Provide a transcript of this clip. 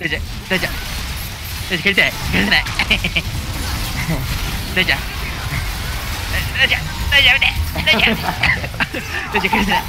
大ちゃん大ちゃん大ちゃん帰りたい帰りたい大ちゃん大ちゃん大ちゃんやめて大ちゃん大ちゃん帰りたい